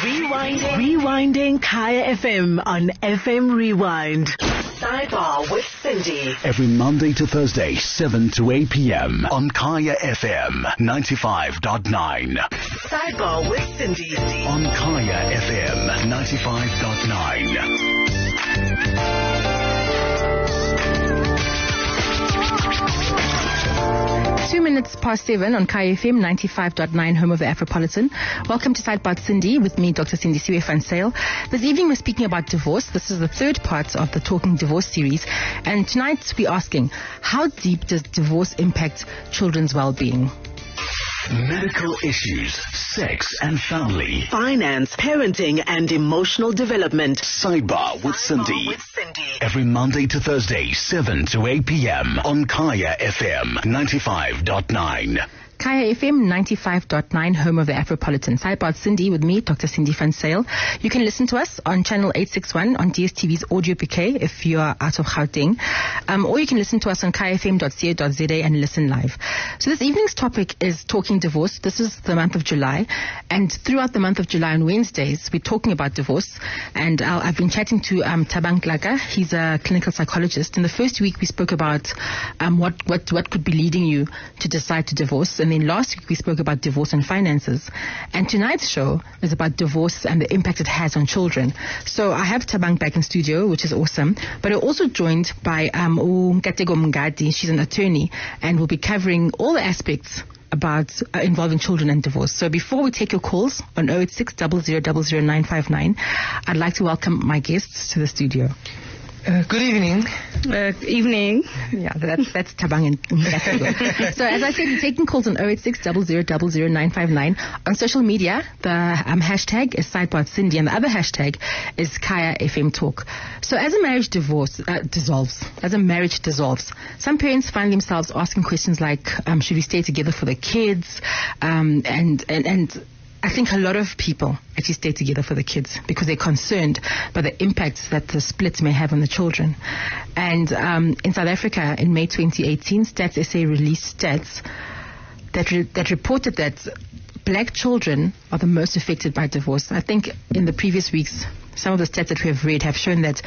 Rewinding. Rewinding Kaya FM on FM Rewind. Sidebar with Sindi. Every Monday to Thursday, 7 to 8 p.m. on Kaya FM 95.9. Sidebar with Sindi. On Kaya FM 95.9. Two minutes past seven on KFM 95.9, home of the Afropolitan. Welcome to Sidebar Sindi with me, Dr. Sindi Siwe van Zyl. This evening we're speaking about divorce. This is the third part of the Talking Divorce series. And tonight we're asking, how deep does divorce impact children's well-being? Medical issues, sex and family, finance, parenting, and emotional development. Sidebar with Sindi. With Sindi. Every Monday to Thursday, 7 to 8 p.m. on Kaya FM 95.9. Kaya FM 95.9, home of the Afropolitan. Sidebar Sindi with me, Dr. Sindi Van Zyl. You can listen to us on channel 861 on DSTV's audio bouquet if you are out of Gauteng. Um, or you can listen to us on kayafm.co.za and listen live. So this evening's topic is talking divorce. This is the month of July. And throughout the month of July on Wednesdays, we're talking about divorce. And i have been chatting to um, Thabang Tlaka. He's a clinical psychologist. In the first week, we spoke about um, what, what, what could be leading you to decide to divorce. And and then last week we spoke about divorce and finances. And tonight's show is about divorce and the impact it has on children. So I have Thabang back in studio, which is awesome. But we're also joined by um, Mngadi. She's an attorney and we'll be covering all the aspects about uh, involving children and divorce. So before we take your calls on 086 959 I'd like to welcome my guests to the studio. Uh, good evening. Uh, evening. Yeah, that's that's Thabang and So as I said, we're taking calls on 086 959 On social media, the um, hashtag is Sidebar Sindi and the other hashtag is Kaya FM Talk. So as a marriage divorce uh, dissolves, as a marriage dissolves, some parents find themselves asking questions like, um, should we stay together for the kids? Um, and, and, and I think a lot of people actually stay together for the kids because they're concerned by the impacts that the splits may have on the children. And um, in South Africa, in May 2018, Stats SA released stats that re- that reported that black children are the most affected by divorce. I think in the previous weeks, some of the stats that we have read have shown that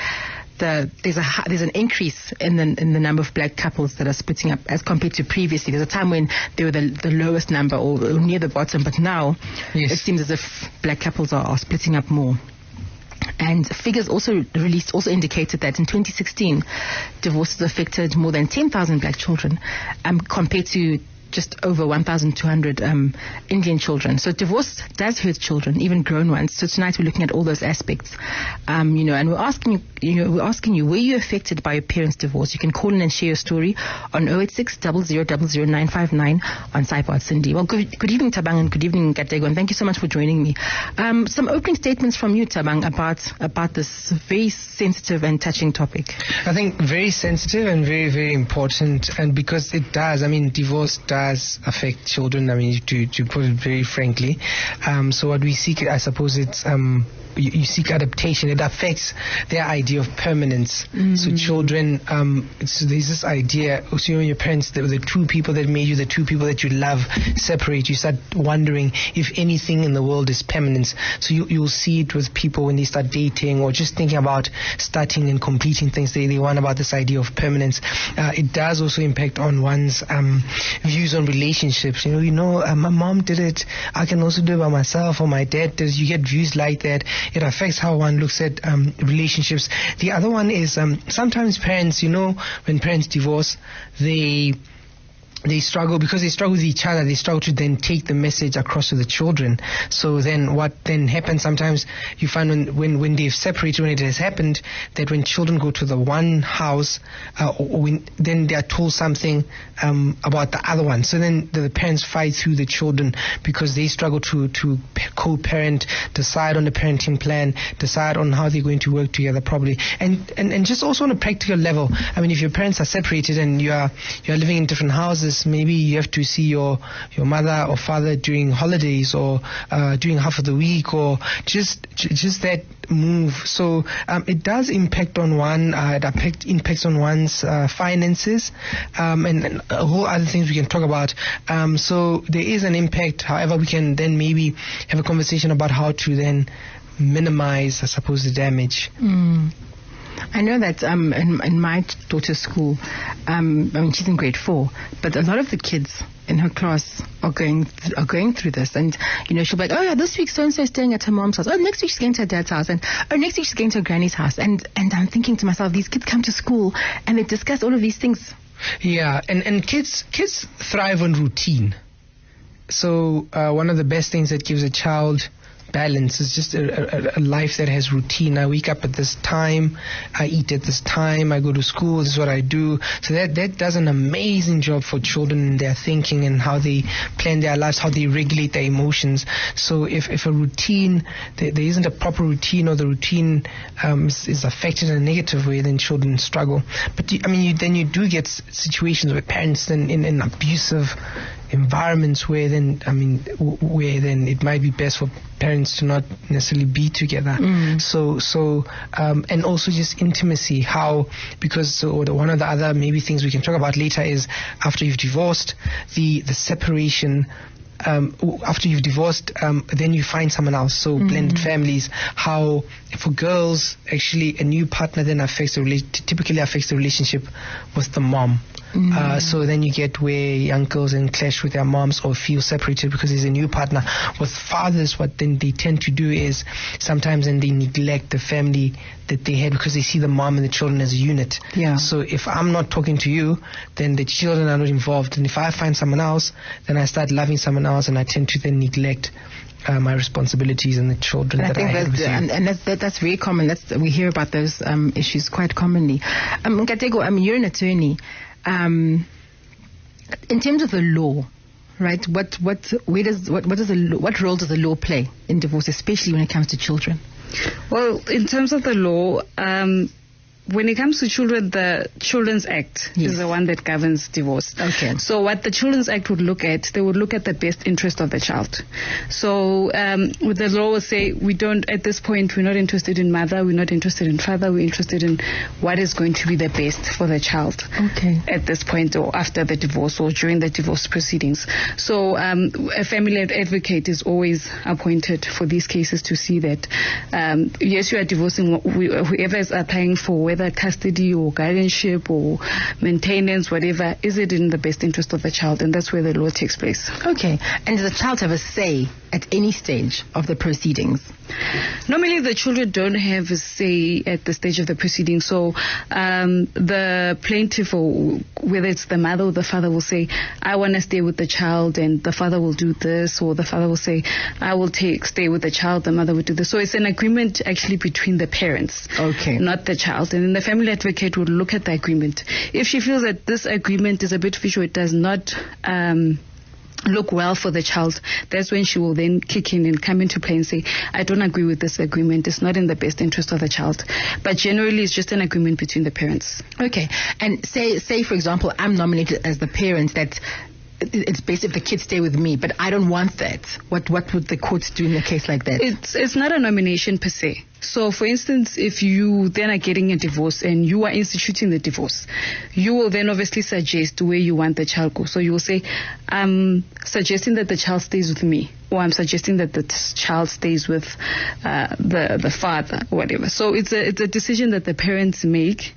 the, there's a there's an increase in the in the number of black couples that are splitting up as compared to previously. There's a time when they were the, the lowest number or, or near the bottom, but now yes. it seems as if black couples are, are splitting up more. And figures also released also indicated that in 2016, divorces affected more than 10,000 black children, um, compared to just over 1,200 um, Indian children. So divorce does hurt children, even grown ones. So tonight we're looking at all those aspects, um, you know, and we're asking you, you know, we're asking you, were you affected by your parents' divorce? You can call in and share your story on 086 959 on Sidebar Sindi. Well, good, good evening, Thabang, and good evening, Nkateko, and thank you so much for joining me. Um, some opening statements from you, Thabang, about about this very sensitive and touching topic. I think very sensitive and very, very important, and because it does, I mean, divorce does does affect children. I mean, to, to put it very frankly. Um, so what we seek, I suppose, it's um, you, you, seek adaptation. It affects their idea of permanence. Mm-hmm. So children, um, so there's this idea. So you know, your parents, the, the two people that made you, the two people that you love, separate. You start wondering if anything in the world is permanent. So you, you'll see it with people when they start dating or just thinking about starting and completing things. They, they want about this idea of permanence. Uh, it does also impact on one's um, views on relationships. You know, you know, uh, my mom did it. I can also do it by myself, or my dad does. You get views like that. It affects how one looks at um, relationships. The other one is um, sometimes parents. You know, when parents divorce, they they struggle because they struggle with each other. They struggle to then take the message across to the children. So then, what then happens? Sometimes you find when when, when they've separated, when it has happened, that when children go to the one house, uh, when then they are told something um, about the other one. So then the, the, parents fight through the children because they struggle to to co-parent, decide on the parenting plan, decide on how they're going to work together properly, and and, and just also on a practical level. I mean, if your parents are separated and you are you are living in different houses this. Maybe you have to see your your mother or father during holidays or uh, during half of the week or just just that move. So um, it does impact on one. Uh, it impact, impacts on one's uh, finances um, and, and, a whole other things we can talk about. Um, so there is an impact. However, we can then maybe have a conversation about how to then minimize, I suppose, the damage. Mm. I know that um, in, in, my daughter's school, um, I mean, she's in grade four, but a lot of the kids in her class are going th- are going through this, and you know she'll be like, oh yeah, this week so and so is staying at her mom's house. Oh, next week she's going to her dad's house, and oh next week she's going to her granny's house, and and I'm thinking to myself, these kids come to school and they discuss all of these things. Yeah, and and kids kids thrive on routine. So uh, one of the best things that gives a child balance. It's just a, a, a, life that has routine. I wake up at this time, I eat at this time, I go to school, this is what I do. So that, that does an amazing job for children in their thinking and how they plan their lives, how they regulate their emotions. So if, if a routine, there, there isn't a proper routine or the routine um, is, is, affected in a negative way, then children struggle. But I mean, you, then you do get situations where parents in, in, in abusive environments where then, I mean, where then it might be best for parents to not necessarily be together. Mm. So, so, um, and also just intimacy, how, because so one of the other maybe things we can talk about later is after you've divorced, the, the separation um, after you've divorced, um, then you find someone else. So mm-hmm. blended families, how for girls, actually a new partner then affects the rela- typically affects the relationship with the mom. Mm. Uh, so then you get where young girls then clash with their moms or feel separated because there's a new partner. With fathers, what then they tend to do is sometimes then they neglect the family that they had because they see the mom and the children as a unit. Yeah. So if I'm not talking to you, then the children are not involved. And if I find someone else, then I start loving someone else and I tend to then neglect uh, my responsibilities and the children and that I, think I that's, and, and that's, that, that's very common. That's we hear about those um, issues quite commonly. Um, Katego, I mean, you're an attorney. Um, in terms of the law, right? What what where does what what does the what role does the law play in divorce, especially when it comes to children? Well, in terms of the law, um, when it comes to children, the Children's Act yes. is the one that governs divorce. Okay. So what the Children's Act would look at, they would look at the best interest of the child. So um, the law will say we don't at this point we're not interested in mother, we're not interested in father, we're interested in what is going to be the best for the child. Okay. At this point or after the divorce or during the divorce proceedings. So um, a family advocate is always appointed for these cases to see that um, yes you are divorcing whoever is applying for whether custody or guardianship or maintenance, whatever, is it in the best interest of the child? And that's where the law takes place. Okay. And does the child have a say at any stage of the proceedings? Normally, the children don't have a say at the stage of the proceedings. So, um, the plaintiff, or whether it's the mother or the father, will say, "I want to stay with the child," and the father will do this, or the father will say, "I will take stay with the child." The mother will do this. So, it's an agreement actually between the parents, okay, not the child. And then the family advocate would look at the agreement. If she feels that this agreement is a bit fishy, it does not. Um, look well for the child, that's when she will then kick in and come into play and say, I don't agree with this agreement. It's not in the best interest of the child. But generally, it's just an agreement between the parents. Okay. And say, say for example, I'm nominated as the parent that it's based if the kids stay with me, but I don't want that. What what would the courts do in a case like that? It's it's not a nomination per se. So, for instance, if you then are getting a divorce and you are instituting the divorce, you will then obviously suggest where you want the child go. So you will say, I'm suggesting that the child stays with me, or I'm suggesting that the child stays with uh, the the father, or whatever. So it's a it's a decision that the parents make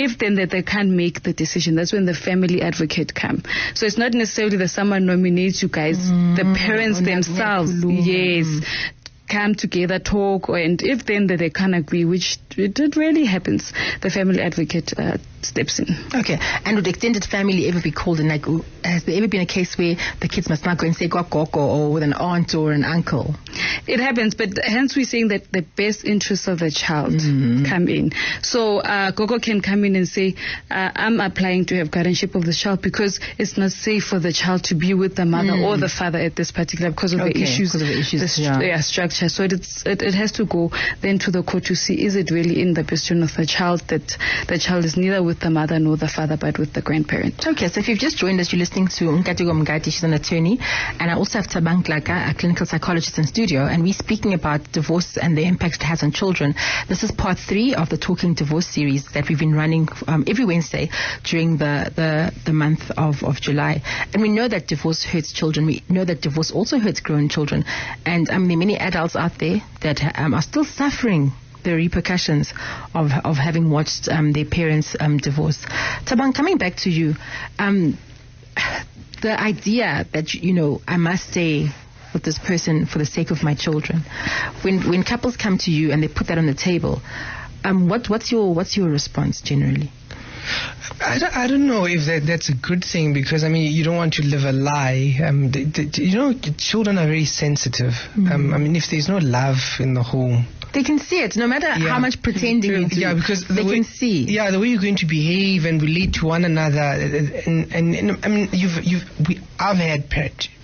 if then that they can't make the decision, that's when the family advocate come. So it's not necessarily that someone nominates you guys, mm, the parents themselves, yes, come together, talk, and if then that they can't agree, which it, it really happens, the family advocate uh, steps in. Okay. And would extended family ever be called in? Like, has there ever been a case where the kids must not go and say Gogo or with an aunt or an uncle? It happens, but hence we're saying that the best interests of the child mm-hmm. come in. So uh, Gogo can come in and say, uh, I'm applying to have guardianship of the child because it's not safe for the child to be with the mother mm. or the father at this particular because of okay, the issues, of the issues, the yeah. yeah. structure. So it, it, it has to go then to the court to see is it really in the best interest of the child that the child is neither with the mother nor the father, but with the grandparent. Okay, so if you've just joined us, you're listening to Nkateko Mngadi. She's an attorney. And I also have Thabang Tlaka, a clinical psychologist in studio. And we're speaking about divorce and the impact it has on children. This is part three of the Talking Divorce series that we've been running um, every Wednesday during the, the, the month of, of July. And we know that divorce hurts children. We know that divorce also hurts grown children. And um, there are many adults out there that um, are still suffering the repercussions of of having watched um, their parents um, divorce. Thabang, coming back to you, um, the idea that you know I must stay with this person for the sake of my children. When when couples come to you and they put that on the table, um, what what's your what's your response generally? I don't, I don't know if that, that's a good thing because I mean you don't want to live a lie. Um, you know, children are very sensitive. Mm. Um, I mean, if there's no love in the home, they can see it, no matter yeah. how much pretending you do. Yeah, because they way, can see. Yeah, the way you're going to behave and relate to one another, and, and, and I mean, you've you've we, I've had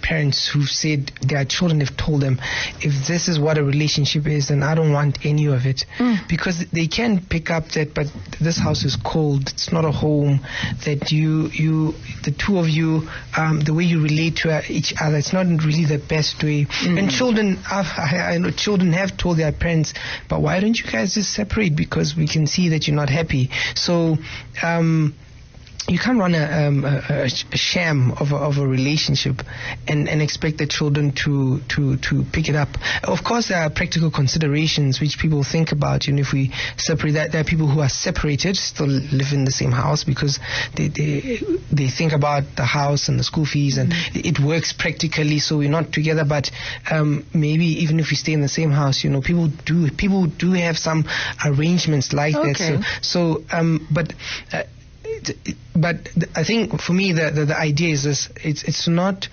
parents who've said their children have told them, if this is what a relationship is, then I don't want any of it. Mm. Because they can pick up that, but this house is cold. It's not a home. That you, you, the two of you, um, the way you relate to each other, it's not really the best way. Mm. And children, I, I know children have told their parents, but why don't you guys just separate? Because we can see that you're not happy. So, um, you can't run a, um, a, a, sham of a, of a relationship and, and expect the children to, to, to pick it up. Of course, there are practical considerations which people think about. You know, if we separate that, there are people who are separated, still live in the same house because they, they, they think about the house and the school fees and mm-hmm. it works practically. So we're not together, but um, maybe even if we stay in the same house, you know, people do people do have some arrangements like okay. that. So, so um, but. Uh, but I think for me the, the, the idea is this: it's it's not.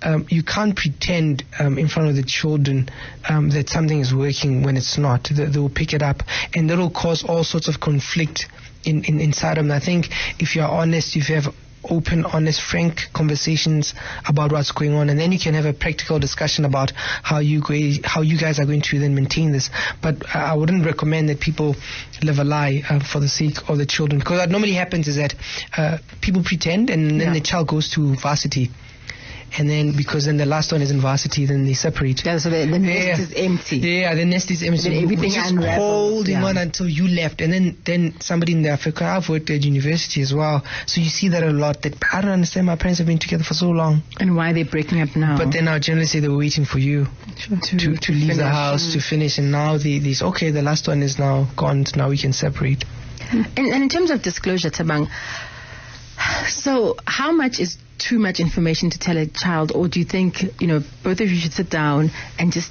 Um, you can't pretend um, in front of the children um, that something is working when it's not. They, they, will pick it up, and that will cause all sorts of conflict in, in inside them. I think if you're honest, if you have open, honest, frank conversations about what's going on, and then you can have a practical discussion about how you go, how you guys are going to then maintain this. But I wouldn't recommend that people live a lie uh, for the sake of the children, because what normally happens is that uh, people pretend, and then yeah. the child goes to varsity and then because then the last one is in varsity, then they separate. Yeah, so the, the nest yeah. is empty. Yeah, the nest is empty. Then everything just holding yeah. on until you left, and then then somebody in the Africa. I've worked at university as well, so you see that a lot. That I don't understand. My parents have been together for so long, and why they're breaking up now. But then I'll generally say they were waiting for you sure. to, to, to, leave finish. the house to finish, and now they, these okay, the last one is now gone. So now we can separate. And, and in terms of disclosure, Thabang. so how much is too much information to tell a child, or do you think you know both of you should sit down and just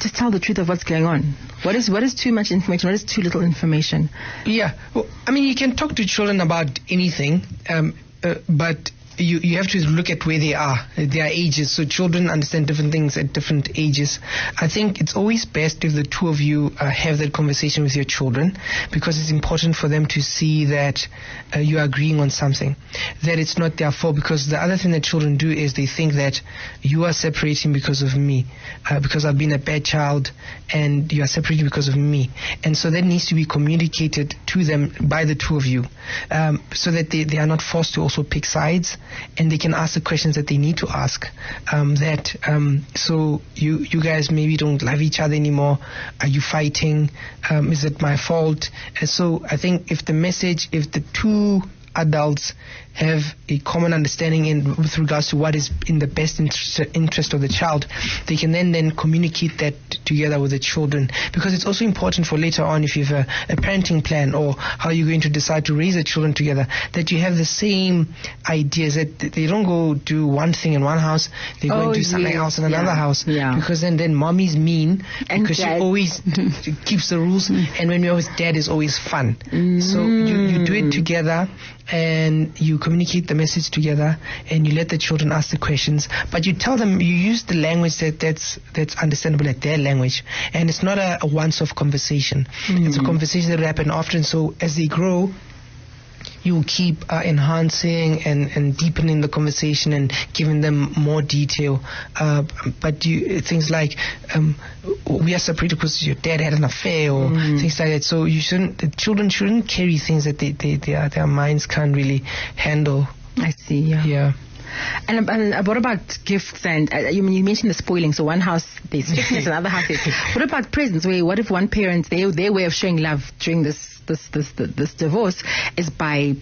just tell the truth of what's going on? What is what is too much information? What is too little information? Yeah, well, I mean, you can talk to children about anything, um, uh, but you, you have to look at where they are, their ages. So children understand different things at different ages. I think it's always best if the two of you uh, have that conversation with your children because it's important for them to see that uh, you are agreeing on something, that it's not their fault. Because the other thing that children do is they think that you are separating because of me, uh, because I've been a bad child, and you are separating because of me. And so that needs to be communicated to them by the two of you, um, so that they, they are not forced to also pick sides and they can ask the questions that they need to ask. Um, that um, so you you guys maybe don't love each other anymore. Are you fighting? Um, is it my fault? And so I think if the message, if the two adults have a common understanding in with regards to what is in the best interest, interest of the child, they can then then communicate that together with the children. Because it's also important for later on, if you have a, a parenting plan or how you're going to decide to raise the children together, that you have the same ideas. That they don't go do one thing in one house, they go oh, and do something yes. else in another yeah. house. Yeah. Because then then mommy's mean and because dad. she always keeps the rules, and when you're with dad is always fun. Mm. So you, you do it together and you communicate the message together and you let the children ask the questions but you tell them you use the language that that's that's understandable at their language. And it's not a, a once off conversation. Mm. it's a conversation that happen often. So as they grow you keep uh, enhancing and, and deepening the conversation and giving them more detail. Uh, but you, things like um, we are separated because your dad had an affair or Mm. things like that. So you shouldn't. The children shouldn't carry things that they, they, their their minds can't really handle. I see. Yeah. Yeah. And, and what about gifts? And uh, you, you mentioned the spoiling. So one house there's strictness, another house there's. What about presents? Where what if one parent their their way of showing love during this this this this, divorce is by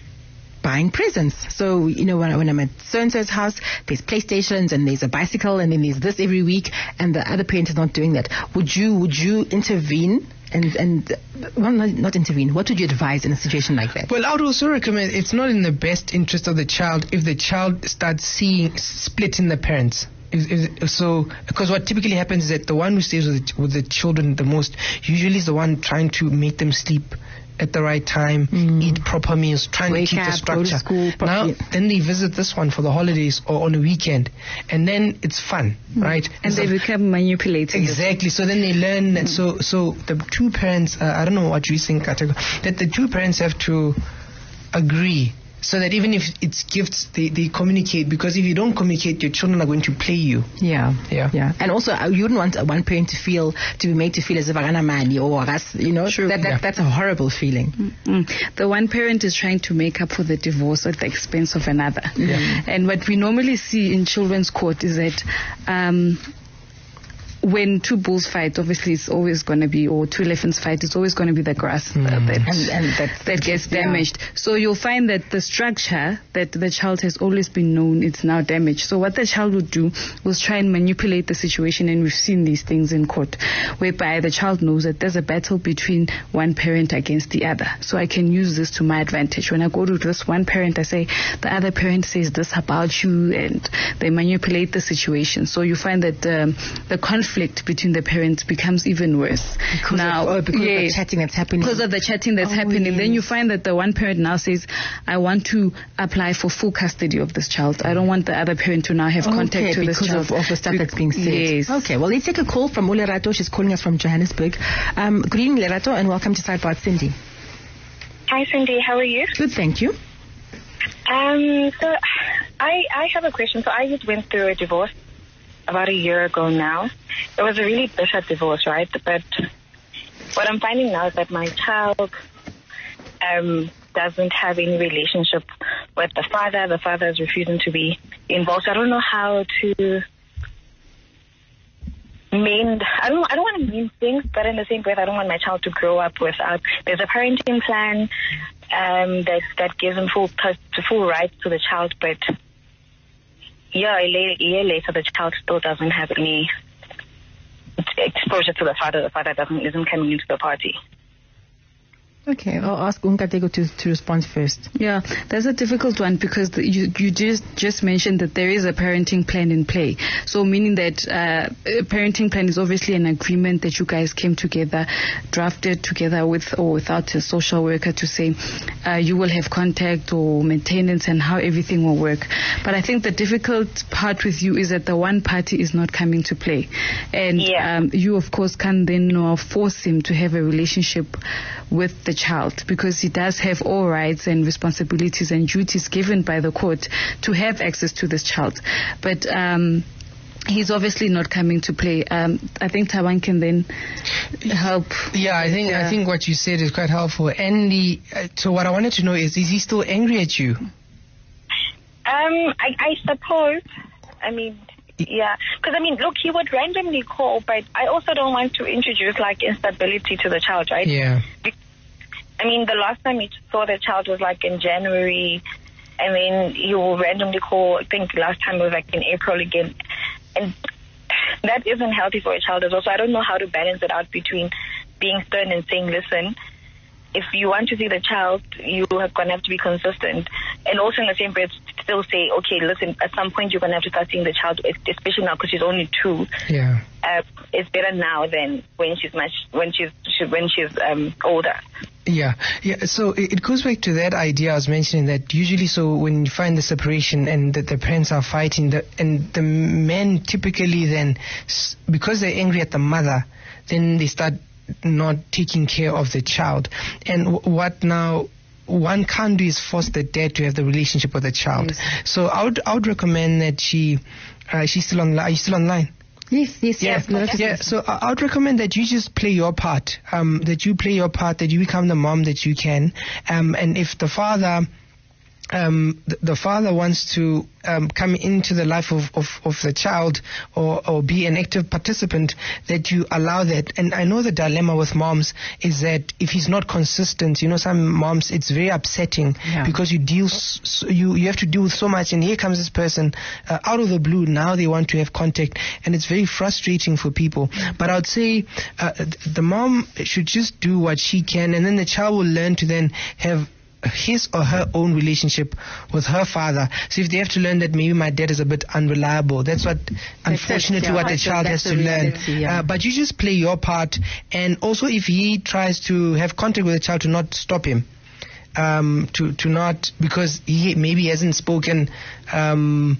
buying presents. So, you know, when, when I'm at so-and-so's house, there's PlayStations and there's a bicycle and then there's this every week and the other parent is not doing that. Would you, would you intervene and, and, uh, well, not, not intervene. What would you advise in a situation like that? Well, I would also recommend it's not in the best interest of the child if the child starts seeing splitting the parents. Is- is- So, because what typically happens is that the one who stays with the, with the children the most usually is the one trying to make them sleep at the right time, eat proper meals, trying Wake to keep the up, to structure. school now, then they visit this one for the holidays or on a weekend, and then it's fun, right? And So- they become manipulated. Exactly. So then they learn. that So so the two parents. Uh, I don't know what you think, Katego, that the two parents have to agree. So that even if it's gifts, they, they communicate. Because if you don't communicate, your children are going to play you. Yeah, Yeah. yeah. And also, uh, you wouldn't want one parent to feel to be made to feel as if I'm money or us, you know, True. that, that Yeah. that's a horrible feeling. Mm. The one parent is trying to make up for the divorce at the expense of another. And what we normally see in children's court is that um, when two bulls fight, obviously it's always going to be, or two elephants fight, it's always going to be the grass uh, that, And and that's that gets damaged. So you'll find that the structure that the child has always been known, it's now damaged. So what the child would do was try and manipulate the situation, and we've seen these things in court, whereby the child knows that there's a battle between one parent against the other. So I can use this to my advantage. When I go to this one parent, I say the other parent says this about you, and they manipulate the situation. So you find that um, the conflict between the parents becomes even worse. Because now, of, oh, because of the chatting that's happening. because of the chatting that's Oh, happening. Then you find that the one parent now says, I want to apply for full custody of this child. I don't want the other parent to now have contact to this because child. of, of the stuff Be- that's being said. Yes. Okay, well, let's take a call from Ulerato. She's calling us from Johannesburg. Um, good evening, Lerato, and welcome to Sidebar Sindi. Hi, Sindi. How are you? Good, thank you. Um, so I I have a question. So I just went through a divorce about a year ago now. It was a really bitter divorce, right? But what I'm finding now is that my child um doesn't have any relationship with the father. The father is refusing to be involved. I don't know how to mend I don't I don't want to mean things, but in the same breath I don't want my child to grow up without there's a parenting plan um that that gives him full full rights to the child but yeah, a year later the child still doesn't have any exposure to the father. The father doesn't isn't coming into the party. Okay, I'll ask Unkatego to, to respond first. Yeah, that's a difficult one because the, you you just just mentioned that there is a parenting plan in play. So meaning that uh, a parenting plan is obviously an agreement that you guys came together, drafted together with or without a social worker to say uh, you will have contact or maintenance and how everything will work. But I think the difficult part with you is that the one party is not coming to play, and Yeah. um, you of course can then now force him to have a relationship with the child because he does have all rights and responsibilities and duties given by the court to have access to this child. But um, he's obviously not coming to play. Um, I think Thabang can then help. Yeah, I think I think what you said is quite helpful. And the uh, so what I wanted to know is is he still angry at you? Um, I, I suppose. I mean, yeah, because I mean, look, he would randomly call, but I also don't want to introduce like instability to the child, right? Yeah. I mean, the last time he saw the child was like in January, and then he will randomly call. I think last time was like in April again, and that isn't healthy for a child as well. So I don't know how to balance it out between being stern and saying, "Listen, if you want to see the child, you are going to have to be consistent," and also in the same breath still say, "Okay, listen, at some point you're going to have to start seeing the child, especially now because she's only two. Yeah. Uh, it's better now than when she's much when she's she, when she's um, older." Yeah, yeah. So it, it goes back to that idea I was mentioning that usually, so when you find the separation and that the parents are fighting, the, and the men typically then, because they're angry at the mother, then they start not taking care of the child. And w- what now one can't do is force the dad to have the relationship with the child. So I would I would recommend that she uh, she's still online. Are you still online? Yes, yes, Yeah, yes. yeah. So I I would recommend that you just play your part. Um, that you play your part. That you become the mom that you can. Um, and if the father, um, the, the father wants to um, come into the life of, of, of the child or, or be an active participant, that you allow that. And I know the dilemma with moms is that if he's not consistent, you know, some moms it's very upsetting Yeah. because you deal s- s you you have to deal with so much, and here comes this person uh, out of the blue. Now they want to have contact, and it's very frustrating for people. But I would say uh, the mom should just do what she can, and then the child will learn to then have his or her own relationship with her father. So if they have to learn that maybe my dad is a bit unreliable, that's what unfortunately yeah, what the child has to learn. yeah. Uh, but you just play your part, and also if he tries to have contact with the child, to not stop him um, to to not because he maybe hasn't spoken um,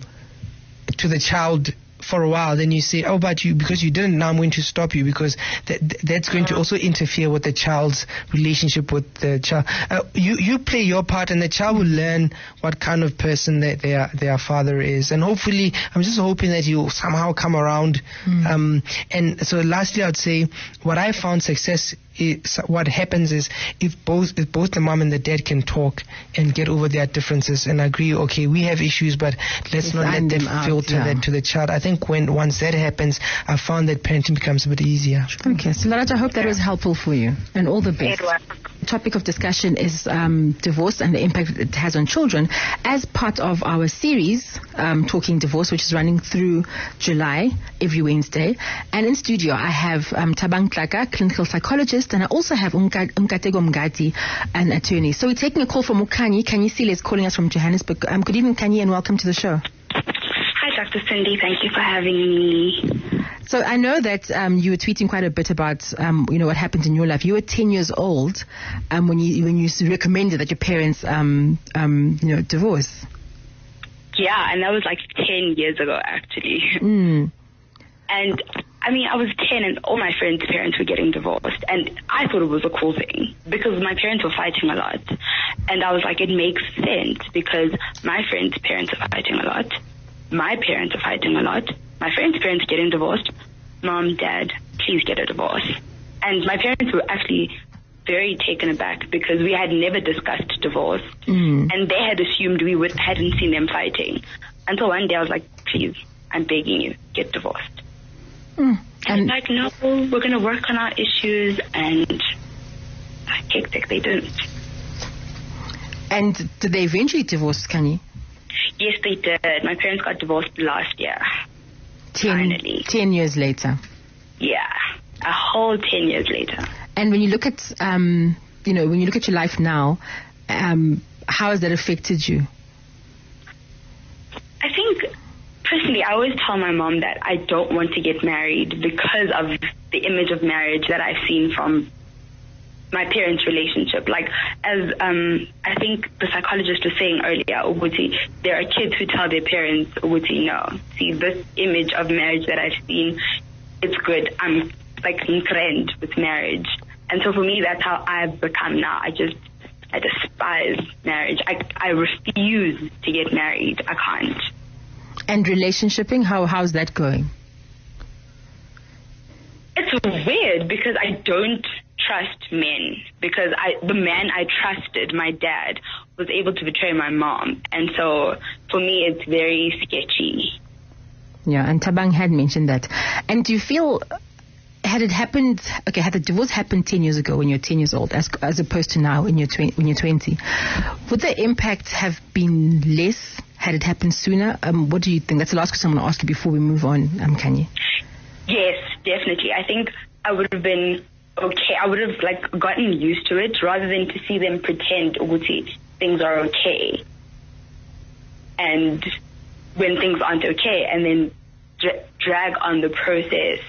to the child for a while. Then you say, "Oh, but you because you didn't, now I'm going to stop you," because that that's going to also interfere with the child's relationship with the child. Uh, you you play your part, and the child will learn what kind of person that their their father is, and hopefully, I'm just hoping that you somehow come around. Um, and so, lastly, I'd say what I found success is what happens is if both if both the mom and the dad can talk and get over their differences and agree, okay, we have issues, but let's Let's not let iron that them out, filter yeah. that to the child. I think when once that happens, I found that parenting becomes a bit easier. Okay, so Laraj, I hope that was helpful for you, and all the best. It. Topic of discussion is um, divorce and the impact it has on children. As part of our series, um, Talking Divorce, which is running through July every Wednesday, and in studio I have um, Thabang Tlaka, clinical psychologist, and I also have Unkatego Mngadi, an attorney. So we're taking a call from Ukanyi. Kanyi Sile is calling us from Johannesburg. Um, good evening, Kanyi, and welcome to the show. Hi, Dr. Sindi. Thank you for having me. So I know that um, you were tweeting quite a bit about um, you know what happened in your life. You were 10 years old um, when you when you recommended that your parents um, um, you know divorce. Yeah, and that was like 10 years ago, actually. Mm. And I mean, I was 10 and all my friends' parents were getting divorced. And I thought it was a cool thing because my parents were fighting a lot. And I was like, it makes sense because my friends' parents are fighting a lot. My parents are fighting a lot. My friends' parents are getting divorced. Mom, dad, please get a divorce. And my parents were actually very taken aback because we had never discussed divorce. Mm. And they had assumed we would, hadn't seen them fighting. Until one day I was like, please, I'm begging you, get divorced. Mm. And like, no, we're going to work on our issues. And hectic, they didn't. and did they eventually divorce, Kanyi? Yes, they did. My parents got divorced last year. Ten, Finally. 10 years later. Yeah, a whole 10 years later. And when you look at um, you know when you look at your life now, um, how has that affected you? I think personally, I always tell my mom that I don't want to get married because of the image of marriage that I've seen from my parents' relationship. Like, as um, I think the psychologist was saying earlier, Ubuti, there are kids who tell their parents, Ubuti, no, see, this image of marriage that I've seen, it's good. I'm like in trend with marriage. And so for me, that's how I've become now. I just, I despise marriage. I, I refuse to get married. I can't. And relationshiping, how how's that going? It's weird because I don't trust men because I the man I trusted, my dad, was able to betray my mom, and so for me it's very sketchy. Yeah, and Thabang had mentioned that. And do you feel, had it happened, okay, had the divorce happened 10 years ago when you're 10 years old, as, as opposed to now when you're, tw- when you're 20, would the impact have been less had it happened sooner? Um, what do you think? That's the last question I'm going to ask you before we move on, um, Kanyi. Yes, definitely. I think I would have been okay. I would have like gotten used to it rather than to see them pretend ukuthi things are okay, and when things aren't okay, and then dra- drag on the process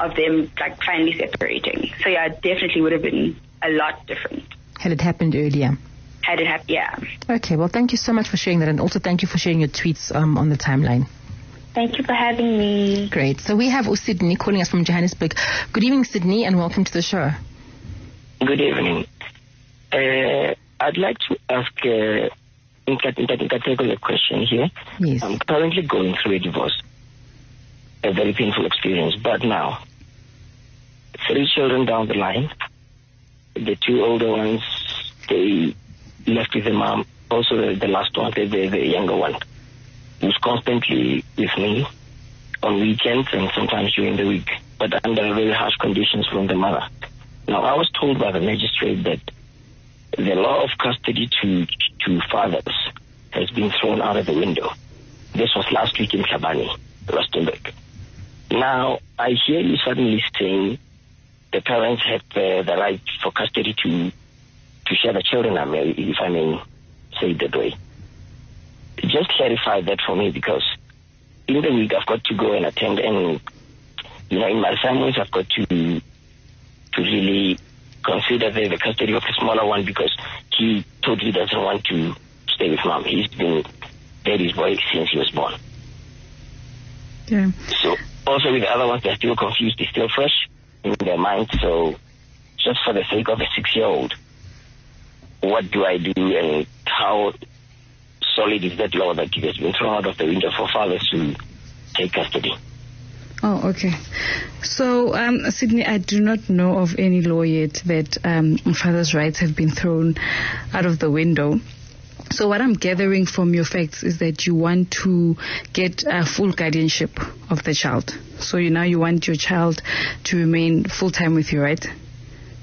of them like finally separating. So yeah, it definitely would have been a lot different Had it happened earlier? Had it happened. Yeah. Okay, well, thank you so much for sharing that, and also thank you for sharing your tweets um, on the timeline. Thank you for having me. Great. So we have Sydney calling us from Johannesburg. Good evening, Sydney, and welcome to the show. Good evening. Uh, I'd like to ask uh, a question here. Yes. I'm currently going through a divorce, a very painful experience. But now, three children down the line, the two older ones, they left with the mom. Also, the, the last one, the, the, the younger one, who's constantly with me on weekends and sometimes during the week, but under very harsh conditions from the mother. Now, I was told by the magistrate that the law of custody to to fathers has been thrown out of the window. This was last week in Kabani, Rustenburg. Now, I hear you suddenly saying the parents have uh, the right for custody to to share the children, I may, if I may say it that way. Just clarify that for me because in the week I've got to go and attend and you know in my families I've got to to really consider the, the custody of the smaller one because he totally doesn't want to stay with mom. He's been daddy's boy since he was born. Yeah. So also with the other ones, they're still confused. They're still fresh in their mind. So just for the sake of a six-year-old, what do I do and how solid is that law that has been thrown out of the window for fathers to take custody? Oh, okay. So, um, Sydney, I do not know of any law yet that um, fathers' rights have been thrown out of the window. So what I'm gathering from your facts is that you want to get a full guardianship of the child. So you now you want your child to remain full time with you, right?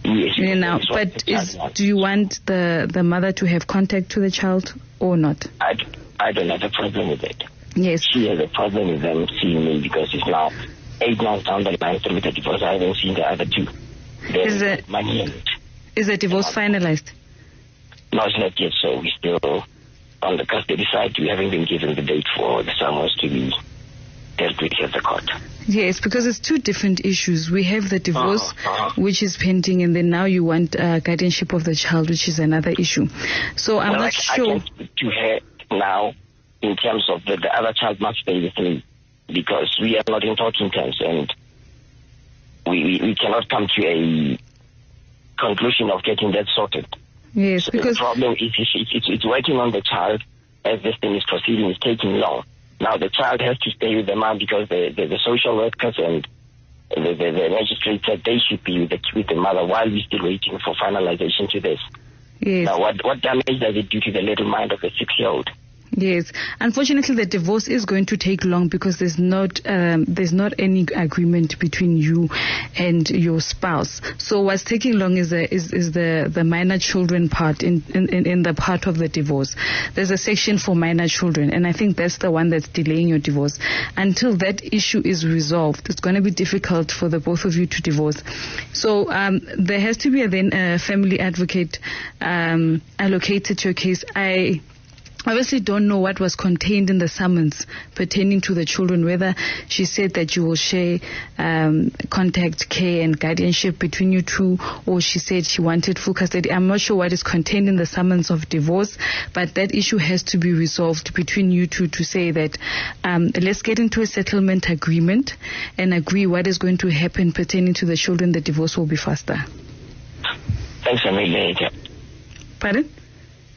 Yes. now, but is do you want the the mother to have contact to the child or not? I, I don't have a problem with it. Yes. She has a problem with them seeing me because it's now eight months down the line through the divorce. I haven't seen the other two. Is the, money is the divorce finalized? No, it's not yet. So we still on the custody side. We haven't been given the date for the summons to be dealt with at the court. Yes, because it's two different issues. We have the divorce, Uh-huh, uh-huh. which is pending, and then now you want uh, guardianship of the child, which is another issue. So I'm well, not I, sure. I can to her now in terms of the, the other child must stay with me because we are not in talking terms and we, we, we cannot come to a conclusion of getting that sorted. Yes, So because the problem is it's, it's, it's, it's working on the child as this thing is proceeding. It's taking long. Now the child has to stay with the mom because the, the, the social workers and the, the, the magistrate said they should be with the, with the mother while we're still waiting for finalization to this. yes. Now what, what damage does it do to the little mind of a six-year-old? Yes, unfortunately, the divorce is going to take long because there's not um, there's not any agreement between you and your spouse. So what's taking long is the is, is the the minor children part in, in in the part of the divorce. There's a section for minor children, and I think that's the one that's delaying your divorce. Until that issue is resolved, it's going to be difficult for the both of you to divorce. So um, there has to be a, then a family advocate um, allocated to your case. I obviously don't know what was contained in the summons pertaining to the children, whether she said that you will share um, contact, care, and guardianship between you two, or she said she wanted full custody. I'm not sure what is contained in the summons of divorce, but that issue has to be resolved between you two to say that um, let's get into a settlement agreement and agree what is going to happen pertaining to the children. The divorce will be faster. Thanks a million. Pardon?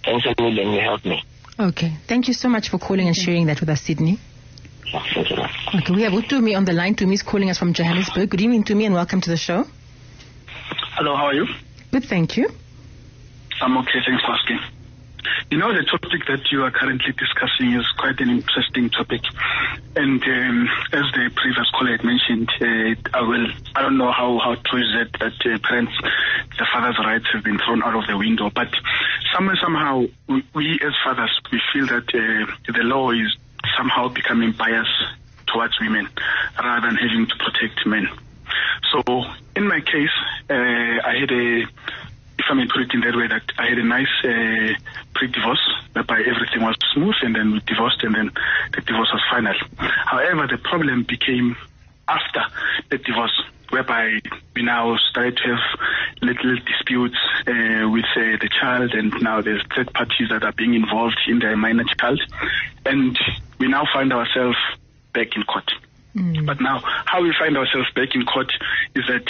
Thanks a million. You helped me. Okay. Thank you so much for calling and sharing that with us, Sydney. Yeah, Thank you. ma'am. Okay, we have Utumi on the line. Tumi is calling us from Johannesburg. Good evening, Tumi, and welcome to the show. Hello, how are you? Good, thank you. I'm okay, thanks for asking. You know, the topic that you are currently discussing is quite an interesting topic. And um, as the previous caller had mentioned, uh, I will, I don't know how, how true is it that uh, parents, the father's rights have been thrown out of the window, but somehow, somehow, we, we as fathers, we feel that uh, the law is somehow becoming biased towards women rather than having to protect men. So, in my case, uh, I had a if I may put it in that way, that I had a nice uh, pre-divorce whereby everything was smooth and then we divorced and then the divorce was final. However, the problem became after the divorce whereby we now started to have little disputes uh, with uh, the child and now there's third parties that are being involved in the minor child and we now find ourselves back in court. But now, how we find ourselves back in court is that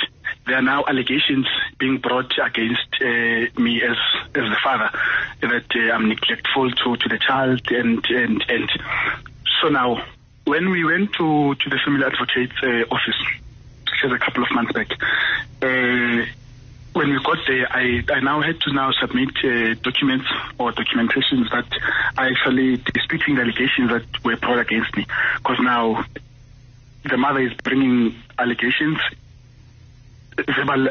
there are now allegations being brought against uh, me as as the father that uh, I'm neglectful to to the child and and and so now when we went to to the family advocate's uh, office just a couple of months back uh, when we got there, I, I now had to now submit uh, documents or documentations that are actually disputing the allegations that were brought against me. Because now the mother is bringing allegations, verbal,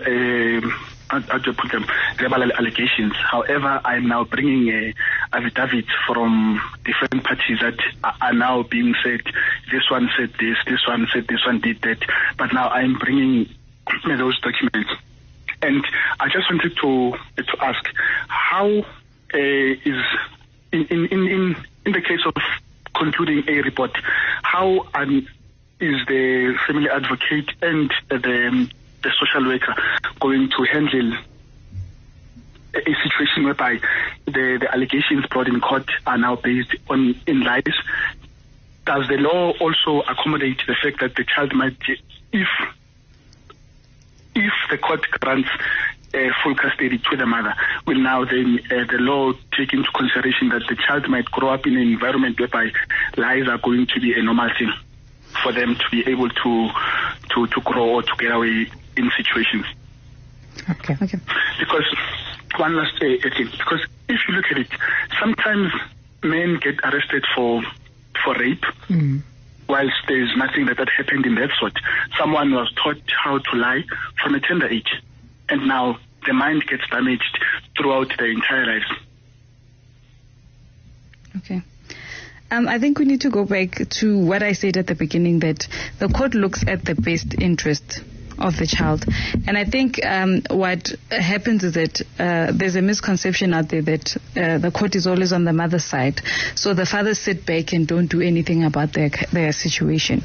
verbal allegations. However, I'm now bringing uh, affidavits from different parties that are, now being said, this one said this, this one said this one did that. But now I'm bringing those documents. And I just wanted to to ask, how uh, is in, in in in the case of concluding a report, how um, is the family advocate and the the social worker going to handle a situation whereby the, the allegations brought in court are now based on in lies? Does the law also accommodate the fact that the child might, if if the court grants uh, full custody to the mother, will now then uh, the law take into consideration that the child might grow up in an environment whereby lies are going to be a normal thing for them to be able to to, to grow or to get away in situations. Okay. Okay. Because one last uh, thing, because if you look at it, sometimes men get arrested for for rape. Mm whilst there's nothing that had happened in that sort. Someone was taught how to lie from a tender age, and now the mind gets damaged throughout their entire lives. Okay. Um, I think we need to go back to what I said at the beginning that the court looks at the best interest of the child. And I think um, what happens is that uh, there's a misconception out there that uh, the court is always on the mother's side. So the fathers sit back and don't do anything about their, their situation.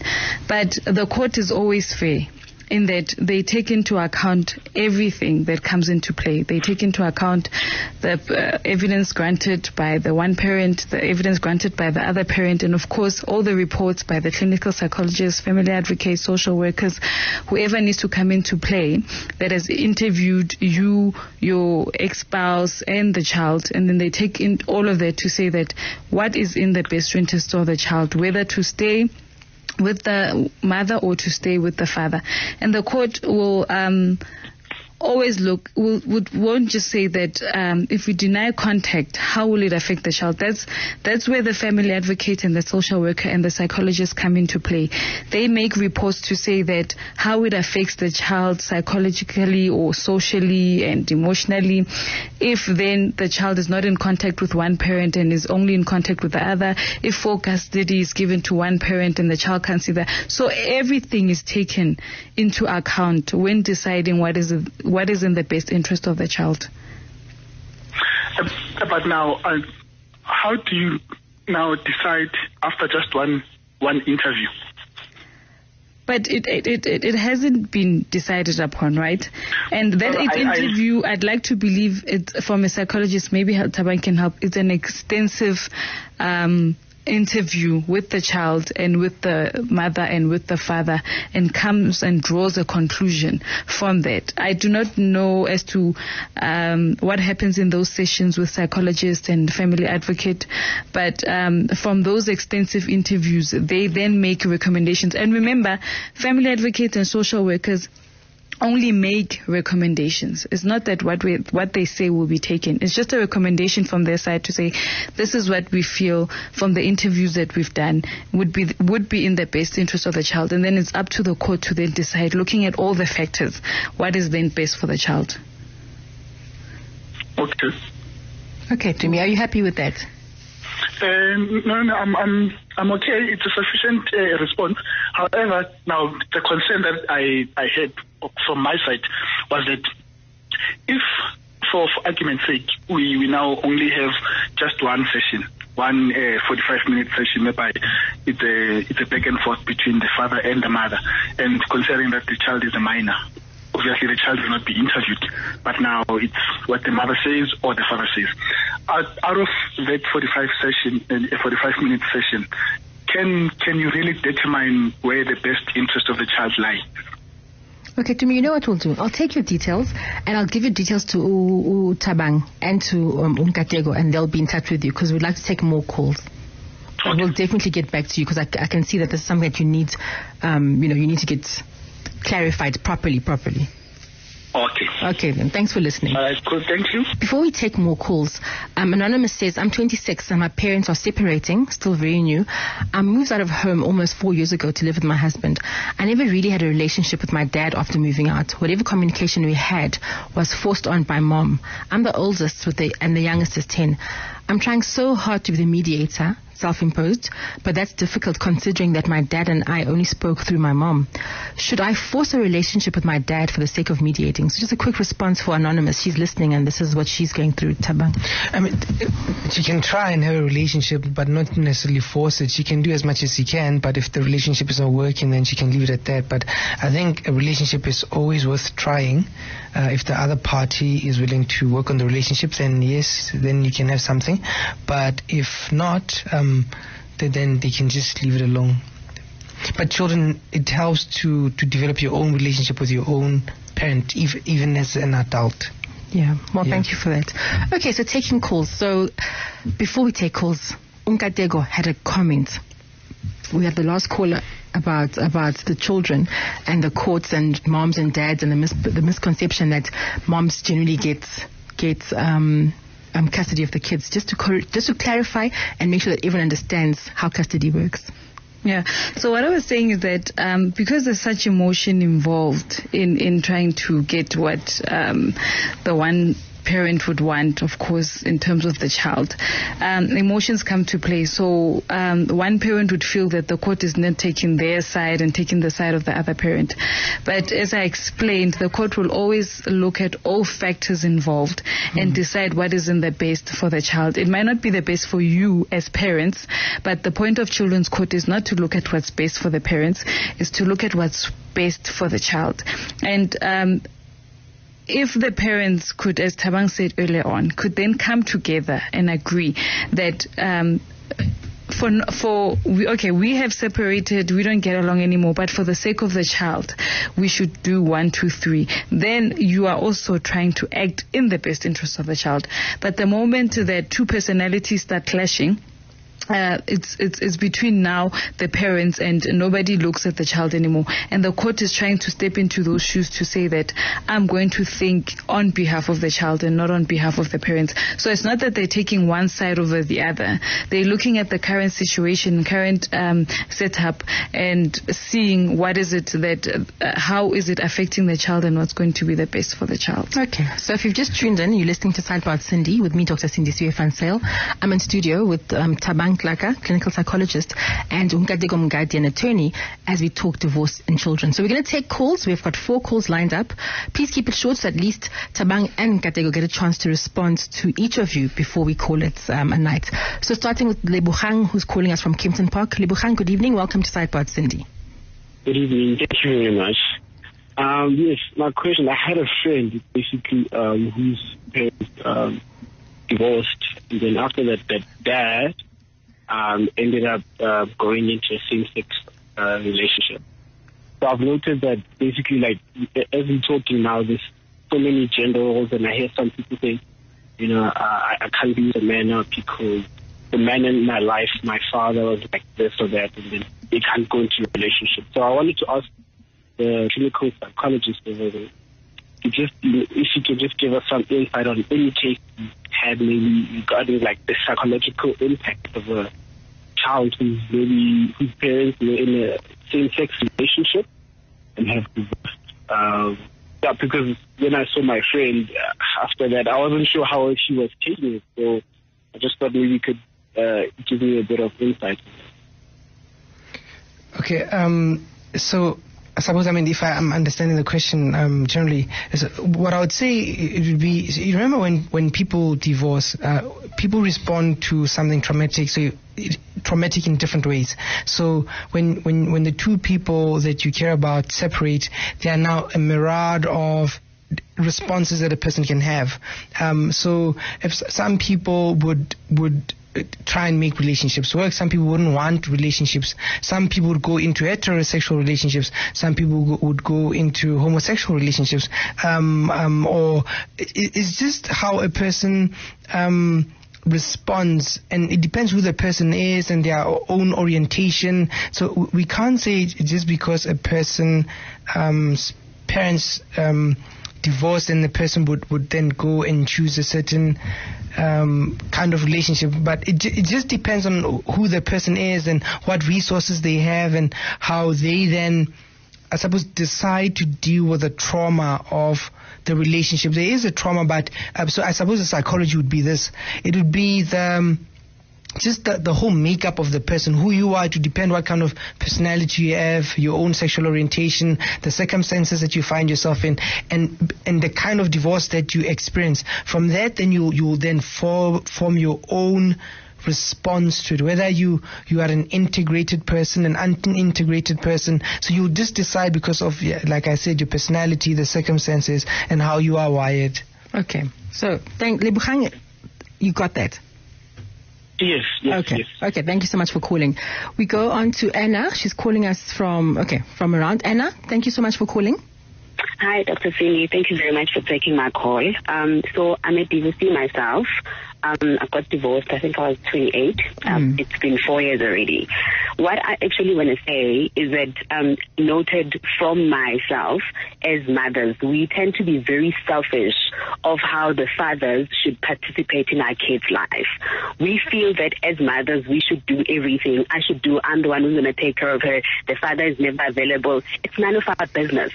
But the court is always fair in that they take into account everything that comes into play. They take into account the uh, evidence granted by the one parent, the evidence granted by the other parent, and of course all the reports by the clinical psychologists, family advocates, social workers, whoever needs to come into play that has interviewed you, your ex-spouse, and the child, and then they take in all of that to say that what is in the best interest of the child, whether to stay with the mother or to stay with the father. And the court will um, always look will, would won't just say that um, if we deny contact, how will it affect the child? That's that's where the family advocate and the social worker and the psychologist come into play. They make reports to say that how it affects the child psychologically or socially and emotionally. If then the child is not in contact with one parent and is only in contact with the other, if full custody is given to one parent and the child can't see that, so everything is taken into account when deciding what is what is in the best interest of the child. Uh, but now, uh, how do you now decide after just one one interview? But it, it, it, it, hasn't been decided upon, right? And that well, interview, I, would like to believe it from a psychologist, maybe Thabang can help. It's an extensive um, interview with the child and with the mother and with the father and comes and draws a conclusion from that. I do not know as to um, what happens in those sessions with psychologists and family advocate, but um, from those extensive interviews, they then make recommendations. And remember, family advocates and social workers only make recommendations. It's not that what we what they say will be taken. It's just a recommendation from their side to say this is what we feel from the interviews that we've done would be would be in the best interest of the child, and then it's up to the court to then decide, looking at all the factors, what is then best for the child. Okay. Okay, Jimmy, are you happy with that? Um, no, no, I'm, I'm, I'm okay. It's a sufficient uh, response. However, now the concern that I, I had from my side was that if, for, for argument's sake, we, we now only have just one session, one uh, 45 minute session whereby it's a, it's a back and forth between the father and the mother, and considering that the child is a minor, obviously the child will not be interviewed, but now it's what the mother says or the father says. Out, out of that 45 session, uh, 45 minute session, can can you really determine where the best interest of the child lies? Okay, to me, you know what we'll do? I'll take your details and I'll give your details to U, Thabang and to um, Nkateko and they'll be in touch with you because we'd like to take more calls. We'll definitely get back to you because I, I, can see that this is something that you need, um, you know, you need to get clarified properly, properly. Okay. Okay, then. Thanks for listening. All right, cool. Thank you. Before we take more calls, um, Anonymous says, I'm 26 and my parents are separating, still very new. I moved out of home almost four years ago to live with my husband. I never really had a relationship with my dad after moving out. Whatever communication we had was forced on by mom. I'm the oldest with the, and the youngest is 10. I'm trying so hard to be the mediator self-imposed, but that's difficult considering that my dad and I only spoke through my mom. Should I force a relationship with my dad for the sake of mediating? So just a quick response for Anonymous. She's listening and this is what she's going through, Thabang. I mean, she can try and have a relationship, but not necessarily force it. She can do as much as she can, but if the relationship is not working, then she can leave it at that. But I think a relationship is always worth trying. Uh, if the other party is willing to work on the relationship, then yes, then you can have something. But if not, um, then, then they can just leave it alone. But children, it helps to, to develop your own relationship with your own parent, even, even as an adult. Yeah, well, yeah. thank you for that. Okay, so taking calls. So before we take calls, Nkateko had a comment. We have the last caller about about the children and the courts and moms and dads and the mis- the misconception that moms generally get get um, um, custody of the kids. Just to cor- just to clarify and make sure that everyone understands how custody works. Yeah. So what I was saying is that um, because there's such emotion involved in in trying to get what um, the one parent would want, of course, in terms of the child. Um, emotions come to play. So um, one parent would feel that the court is not taking their side and taking the side of the other parent. But as I explained, the court will always look at all factors involved mm. and decide what is in the best for the child. It might not be the best for you as parents, but the point of children's court is not to look at what's best for the parents, is to look at what's best for the child. And um, if the parents could, as Thabang said earlier on, could then come together and agree that um, for for we, okay we have separated we don't get along anymore but for the sake of the child we should do one two three then you are also trying to act in the best interest of the child. But the moment that two personalities start clashing uh, it's, it's, it's between now the parents and nobody looks at the child anymore. And the court is trying to step into those shoes to say that I'm going to think on behalf of the child and not on behalf of the parents. So it's not that they're taking one side over the other. They're looking at the current situation, current um, setup, and seeing what is it that, uh, how is it affecting the child and what's going to be the best for the child. Okay. So if you've just tuned in, you're listening to Sidebar Sindi with me, Dr. Sindi van Zyl. I'm in studio with um, Thabang Tlaka, clinical psychologist, and Nkateko Mngadi, an attorney, as we talk divorce and children. So we're going to take calls. We've got four calls lined up. Please keep it short so at least Thabang and Unkatego get a chance to respond to each of you before we call it um, a night. So starting with Lebogang, who's calling us from Kempton Park. Lebogang, good evening. Welcome to Sidebar Sindi. Good evening. Thank you very much. Um, yes, my question, I had a friend basically um, whose parents um, divorced, and then after that, that dad um, ended up uh, going into a same-sex uh, relationship. So I've noted that basically, like as we're talking now, there's so many gender roles, and I hear some people say, you know, uh, I, I can't be a man now because the man in my life, my father was like this or that, and then they can't go into a relationship. So I wanted to ask the clinical psychologist over there to just, if you could just give us some insight on any case you had maybe regarding like the psychological impact of a child who's maybe whose parents were in a same-sex relationship and have divorced. Um, yeah, because when I saw my friend uh, after that, I wasn't sure how she was taking it. So I just thought maybe you could uh, give me a bit of insight. Okay. Um, so I suppose, I mean, if I am understanding the question um, generally, what I would say it would be, you remember when, when people divorce, uh, people respond to something traumatic, so it, traumatic in different ways. So when, when, when the two people that you care about separate, they are now a myriad of responses that a person can have. Um, so if some people would would try and make relationships work. Some people wouldn't want relationships. Some people would go into heterosexual relationships. Some people would go into homosexual relationships. Um, um, or it's just how a person um, responds, and it depends who the person is and their own orientation. So we can't say just because a person um, parents um, divorced and the person would, would then go and choose a certain um, kind of relationship. But it, it just depends on who the person is and what resources they have and how they then, I suppose, decide to deal with the trauma of the relationship. There is a trauma, but uh, so I suppose the psychology would be this. It would be the, um, just the, the whole makeup of the person, who you are, to depend what kind of personality you have, your own sexual orientation, the circumstances that you find yourself in, and and the kind of divorce that you experience. From that, then you you will then for, form your own response to it. Whether you you are an integrated person, an unintegrated person, so you just decide because of, like I said, your personality, the circumstances, and how you are wired. Okay, so thank Lebogang, you got that. Yes, yes, okay. Yes. Okay, thank you so much for calling. We go on to Anna. She's calling us from, okay, from around. Anna, thank you so much for calling. Hi, Dr. Sindi. Thank you very much for taking my call. Um, so I'm a divorcee myself. Um, I got divorced. I think I was 28. Um, mm. It's been four years already. What I actually want to say is that, um, noted from myself as mothers, we tend to be very selfish of how the fathers should participate in our kids' life. We feel that as mothers, we should do everything. I should do. I'm the one who's going to take care of her. The father is never available. It's none of our business.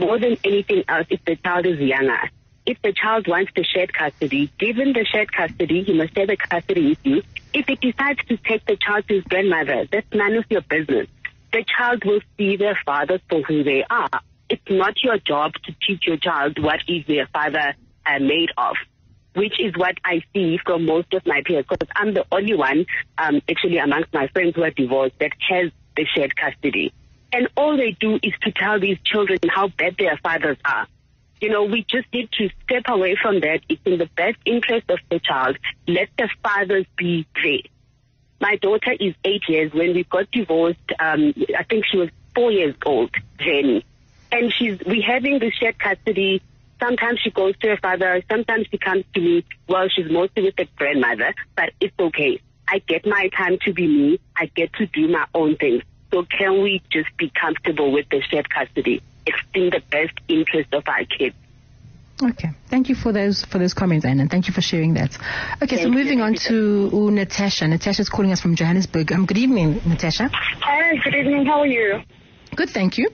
More than anything else, if the child is younger, if the child wants the shared custody, given the shared custody, he must share the custody with you. If he decides to take the child to his grandmother, that's none of your business. The child will see their father for who they are. It's not your job to teach your child what is their father uh, made of which is what I see from most of my peers, because I'm the only one, um, actually amongst my friends who are divorced that has the shared custody. And all they do is to tell these children how bad their fathers are. You know, we just need to step away from that. It's in the best interest of the child. Let the fathers be there. My daughter is eight years. When we got divorced, um, I think she was four years old, Jenny. And she's, we're having this shared custody. Sometimes she goes to her father. Sometimes she comes to me. Well, she's mostly with the grandmother, but it's okay. I get my time to be me. I get to do my own things. So can we just be comfortable with the shared custody? It's in the best interest of our kids. Okay. Thank you for those for those comments, Anna. Thank you for sharing that. Okay, Thank so moving you. on to uh, Natasha. Natasha's calling us from Johannesburg. Um, good evening, Natasha. Hi, good evening. How are you? Good, thank you.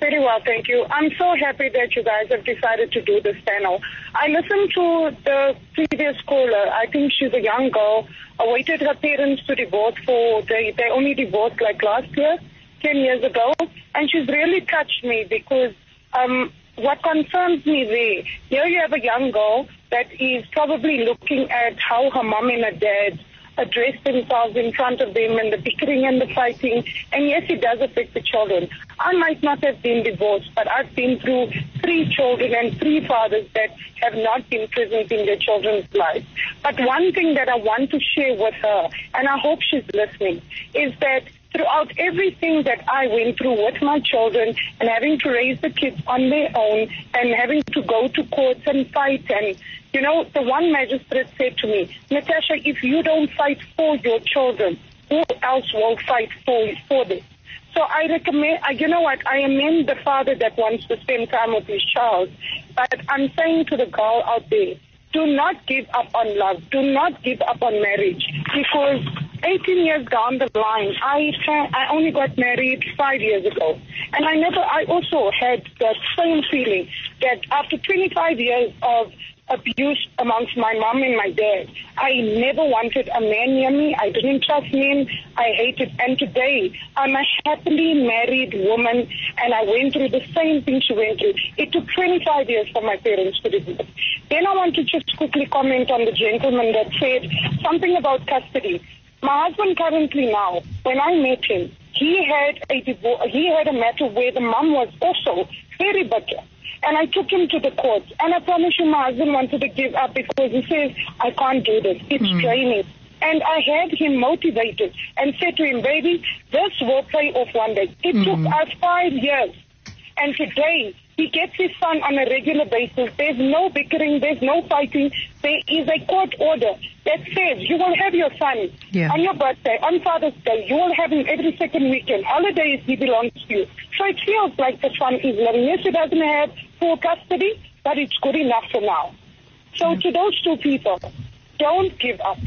Very well, thank you. I'm so happy that you guys have decided to do this panel. I listened to the previous caller. I think she's a young girl, awaited her parents to divorce for, they, they only divorced like last year, 10 years ago. And she's really touched me because um, what concerns me there, here you have a young girl that is probably looking at how her mom and her dad address themselves in front of them and the bickering and the fighting. And yes, it does affect the children. I might not have been divorced, but I've been through three children and three fathers that have not been present in their children's lives. But one thing that I want to share with her, and I hope she's listening, is that throughout everything that I went through with my children and having to raise the kids on their own and having to go to courts and fight and you know, the one magistrate said to me, Natasha, if you don't fight for your children, who else will fight for, for them? So I recommend, you know what, I amend the father that wants to spend time with his child. But I'm saying to the girl out there, do not give up on love. Do not give up on marriage because 18 years down the line, I I only got married five years ago, and I never. I also had that same feeling that after 25 years of abuse amongst my mom and my dad. I never wanted a man near me. I didn't trust men. I hated. And today, I'm a happily married woman, and I went through the same thing she went through. It took 25 years for my parents to divorce. Then I want to just quickly comment on the gentleman that said something about custody. My husband currently now, when I met him, he had a divorce, he had a matter where the mom was also very bitter and I took him to the court. And I promise you, my husband wanted to give up because he says, I can't do this. It's mm. draining. And I had him motivated and said to him, baby, this will pay off one day. It took us five years. And today, he gets his son on a regular basis. There's no bickering, there's no fighting. There is a court order that says you will have your son Yeah. on your birthday, on Father's Day. You will have him every second weekend. Holidays, he belongs to you. So it feels like the son is living. Yes, he doesn't have full custody, but it's good enough for now. So mm. to those two people, don't give up.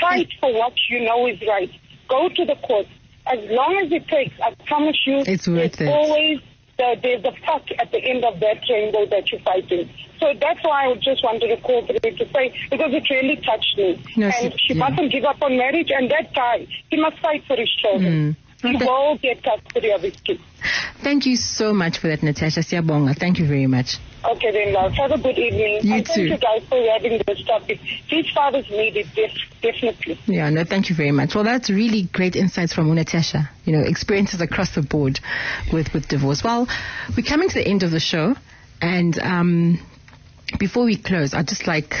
Fight for what you know is right. Go to the court. As long as it takes, I promise you, It's worth it. always the, there's a fuck at the end of that rainbow that you're fighting. So that's why I just wanted to call today to say, because it really touched me. No, and she- she yeah. mustn't give up on marriage, and that guy, he must fight for his children. Mm. He will get custody of his kids. Thank you so much for that, Natasha Siabonga. Thank you very much. Okay then, love. Have a good evening. You and too. thank you guys for having this topic. These fathers need it, def- definitely. Yeah, no, thank you very much. Well, that's really great insights from Natasha. You know, experiences across the board with, with divorce. Well, we're coming to the end of the show, and um, before we close, I just like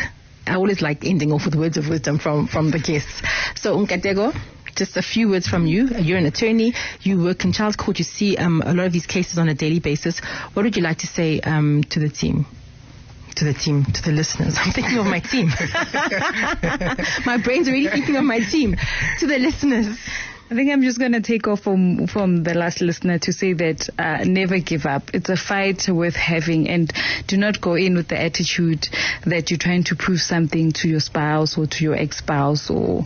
I always like ending off with words of wisdom from from the guests. So, Nkateko, just a few words from you. You're an attorney. You work in child court. You see um, a lot of these cases on a daily basis. What would you like to say um, to the team? To the team, to the listeners. I'm thinking of my team. my brain's already thinking of my team. To the listeners. I think I'm just going to take off from from the last listener to say that uh, never give up. It's a fight worth having, and do not go in with the attitude that you're trying to prove something to your spouse or to your ex-spouse or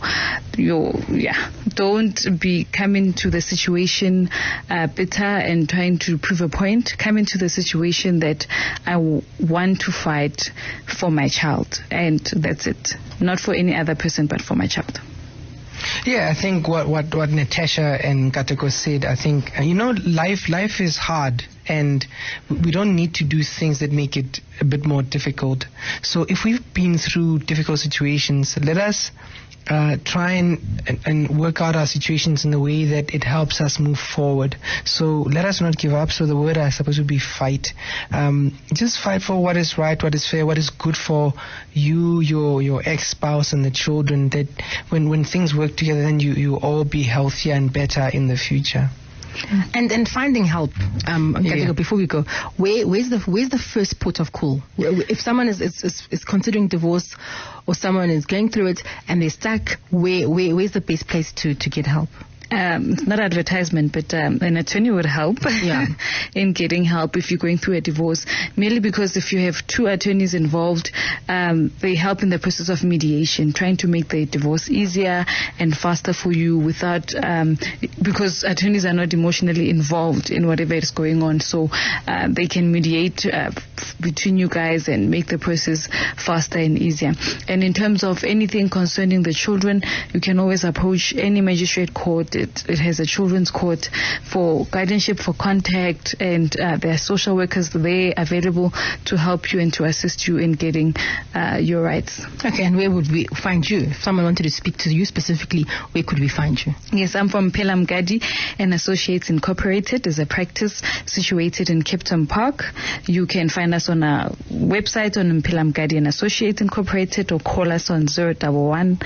your yeah. Don't be coming to the situation uh, bitter and trying to prove a point. Come into the situation that I want to fight for my child, and that's it. Not for any other person, but for my child. Yeah, I think what, what, what Natasha and Nkateko said, I think, uh, you know, life, life is hard and we don't need to do things that make it a bit more difficult. So if we've been through difficult situations, let us uh, try and, and, work out our situations in a way that it helps us move forward. So let us not give up. So the word I suppose would be fight. Um, just fight for what is right, what is fair, what is good for you, your your ex spouse, and the children. That when when things work together, then you you all be healthier and better in the future. And and finding help. Um, Yeah. Before we go, where where's the where's the first port of call? If someone is, is, is, is considering divorce, or someone is going through it and they're stuck, where, where where's the best place to, to get help? Um, not advertisement, but um, an attorney would help Yeah. in getting help if you're going through a divorce. Merely because if you have two attorneys involved, um, they help in the process of mediation, trying to make the divorce easier and faster for you without, um, because attorneys are not emotionally involved in whatever is going on. So uh, they can mediate uh, f- between you guys and make the process faster and easier. And in terms of anything concerning the children, you can always approach any magistrate court. It, it has a children's court for guardianship, for contact, and uh, there are social workers there available to help you and to assist you in getting uh, your rights. Okay, and where would we find you? If someone wanted to speak to you specifically, where could we find you? Yes, I'm from Pelam Gadi and Associates Incorporated is a practice situated in Kempton Park. You can find us on our website on Pelam Gadi and Associates Incorporated or call us on 011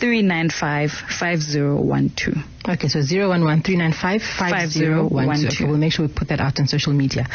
395 5012. Okay, so 011-395-5012. Okay, we'll make sure we put that out on social media.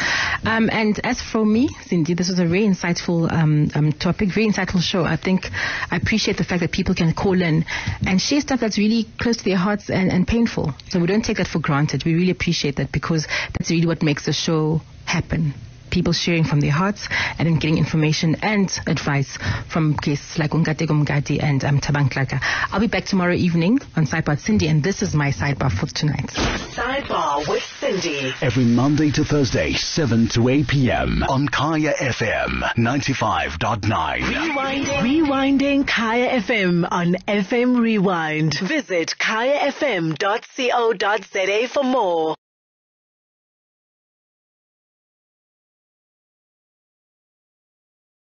Um, and as for me, Sindi, this was a very insightful um, um, topic, very insightful show. I think I appreciate the fact that people can call in and share stuff that's really close to their hearts and, and painful. So we don't take that for granted. We really appreciate that because that's really what makes the show happen people sharing from their hearts and then getting information and advice from guests like Nkateko Mngadi and um, Thabang Tlaka. I'll be back tomorrow evening on Sidebar Sindi, and this is my sidebar for tonight. Sidebar with Sindi. Every Monday to Thursday, 7 to 8 p.m. on Kaya FM 95.9. Rewinding. Rewinding Kaya FM on FM Rewind. Visit kayafm.co.za for more.